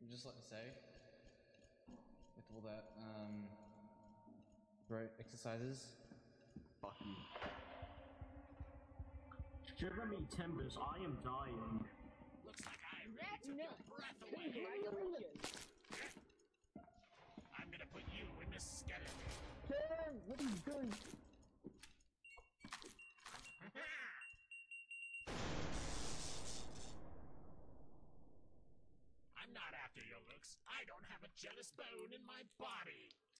I'm just like to say, with all that um, throat exercises, Fuck you. Shiver me timbers, I am dying. Looks like I really That's took your breath away. Turn! What are you doing? I'm not after your looks. I don't have a jealous bone in my body.